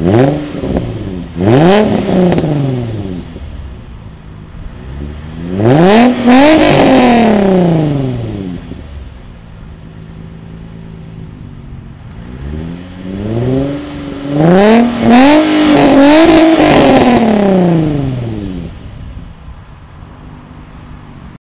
Mm-hmm.